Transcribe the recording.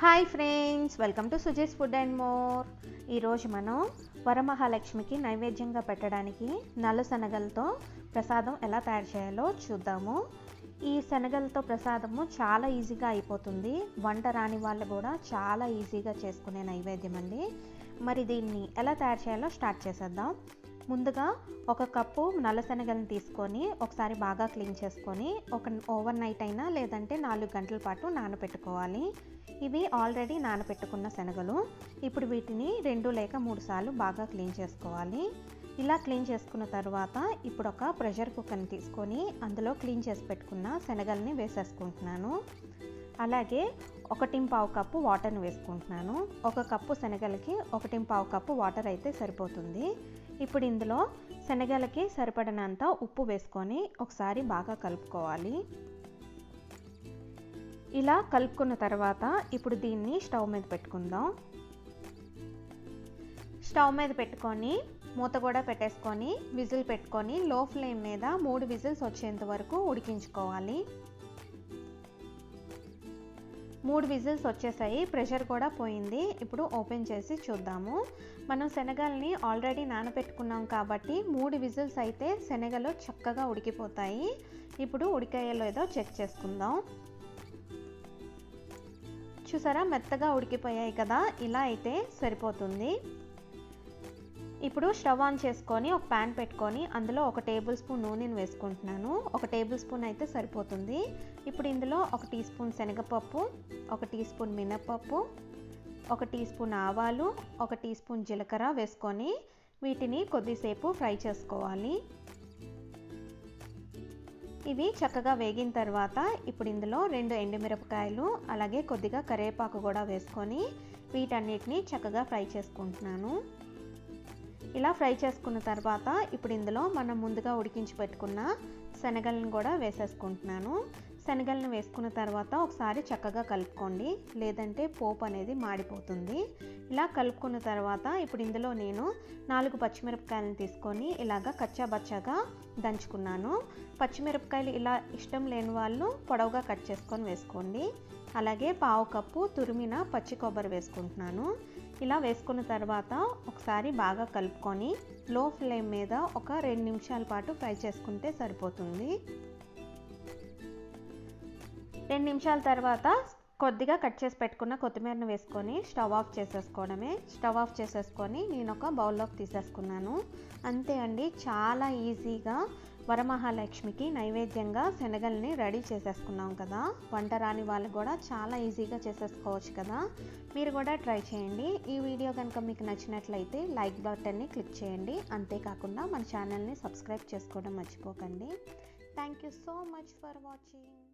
Hi friends welcome to Suji's food and more ఈరోజు మనం వరమహాలక్ష్మికి నైవేద్యంగా పెట్టడానికి నల్ల శనగలతో ప్రసాదం ఎలా తయారు చేయాలో చూద్దాము. ఈ శనగలతో ప్రసాదము చాలా ఈజీగా అయిపోతుంది. వంట రాని వాళ్ళు కూడా చాలా ఈజీగా చేసుకునే నైవేద్యం అండి. మరి దీన్ని ఎలా తయారు చేయాలో స్టార్ట్ చేసేద్దాం. ముందుగా ఒక కప్పు నల్ల శనగలను తీసుకొని ఒకసారి బాగా క్లీన్ చేసుకొని ఒక ఓవర్ నైట్ అయినా లేదంటే నాలుగు గంటల పాటు నానబెట్టుకోవాలి. ఇవి ఆల్రెడీ నానబెట్టుకున్న శనగలు. ఇప్పుడు వీటిని రెండు లేక మూడు సార్లు బాగా క్లీన్ చేసుకోవాలి. ఇలా క్లీన్ చేసుకున్న తర్వాత ఇప్పుడు ఒక ప్రెషర్ కుక్కర్ని తీసుకొని అందులో క్లీన్ చేసి పెట్టుకున్న శనగల్ని వేసేసుకుంటున్నాను. అలాగే ఒకటి పావు కప్పు వాటర్ని వేసుకుంటున్నాను. ఒక కప్పు శనగలకి ఒకటి పావు కప్పు వాటర్ అయితే సరిపోతుంది. ఇప్పుడు ఇందులో శనగలకి సరిపడినంత ఉప్పు వేసుకొని ఒకసారి బాగా కలుపుకోవాలి. ఇలా కలుపుకున్న తర్వాత ఇప్పుడు దీన్ని స్టవ్ మీద పెట్టుకుందాం. స్టవ్ మీద పెట్టుకొని మూత కూడా పెట్టేసుకొని విజిల్ పెట్టుకొని లో ఫ్లేమ్ మీద మూడు విజిల్స్ వచ్చేంత వరకు ఉడికించుకోవాలి. మూడు విజిల్స్ వచ్చేసాయి ప్రెషర్ కూడా పోయింది. ఇప్పుడు ఓపెన్ చేసి చూద్దాము. మనం శనగల్ని ఆల్రెడీ నానబెట్టుకున్నాం కాబట్టి మూడు విజిల్స్ అయితే శనగలు చక్కగా ఉడికిపోతాయి. ఇప్పుడు ఉడికాయలేదో చెక్ చేసుకుందాం. చూసారా? మెత్తగా ఉడికిపోయాయి కదా? ఇలా అయితే సరిపోతుంది. ఇప్పుడు స్టవ్ ఆన్ చేసుకొని ఒక ప్యాన్ పెట్టుకొని అందులో ఒక టేబుల్ స్పూన్ నూనెను వేసుకుంటున్నాను. ఒక టేబుల్ స్పూన్ అయితే సరిపోతుంది. ఇప్పుడు ఇందులో ఒక టీ స్పూన్ శనగపప్పు ఒక టీ స్పూన్ మినపప్పు ఒక టీ స్పూన్ ఆవాలు ఒక టీ స్పూన్ జీలకర్ర వేసుకొని వీటిని కొద్దిసేపు ఫ్రై చేసుకోవాలి. ఇవి చక్కగా వేగిన తర్వాత ఇప్పుడు ఇందులో రెండు ఎండుమిరపకాయలు అలాగే కొద్దిగా కరివేపాకు కూడా వేసుకొని వీటన్నిటిని చక్కగా ఫ్రై చేసుకుంటున్నాను. ఇలా ఫ్రై చేసుకున్న తర్వాత ఇప్పుడు ఇందులో మనం ముందుగా ఉడికించి పెట్టుకున్న శనగలను కూడా వేసేసుకుంటున్నాను. శనగలను వేసుకున్న తర్వాత ఒకసారి చక్కగా కలుపుకోండి. లేదంటే పోపు అనేది మాడిపోతుంది. ఇలా కలుపుకున్న తర్వాత ఇప్పుడు ఇందులో నేను నాలుగు పచ్చిమిరపకాయలను తీసుకొని ఇలాగ కచ్చాబచ్చాగా దంచుకున్నాను. పచ్చిమిరపకాయలు ఇలా ఇష్టం లేని వాళ్ళు పొడవుగా కట్ చేసుకొని వేసుకోండి. అలాగే పావు కప్పు తురిమిన పచ్చి కొబ్బరి వేసుకుంటున్నాను. ఇలా వేసుకున్న తర్వాత ఒకసారి బాగా కలుపుకొని లో ఫ్లేమ్ మీద ఒక రెండు నిమిషాల పాటు ఫ్రై చేసుకుంటే సరిపోతుంది. రెండు నిమిషాల తర్వాత కొద్దిగా కట్ చేసి పెట్టుకున్న కొత్తిమీరను వేసుకొని స్టవ్ ఆఫ్ చేసేసుకోవడమే. స్టవ్ ఆఫ్ చేసేసుకొని నేను ఒక బౌల్లోకి తీసేసుకున్నాను. అంతే అండి చాలా ఈజీగా వరమహాలక్ష్మికి నైవేద్యంగా శనగల్ని రెడీ చేసేసుకున్నాం కదా. వంట రాని వాళ్ళు కూడా చాలా ఈజీగా చేసేసుకోవచ్చు కదా. మీరు కూడా ట్రై చేయండి. ఈ వీడియో కనుక మీకు నచ్చినట్లయితే లైక్ బటన్ని క్లిక్ చేయండి. అంతేకాకుండా మన ఛానల్ని సబ్స్క్రైబ్ చేసుకోవడం మర్చిపోకండి. Thank you so much for watching.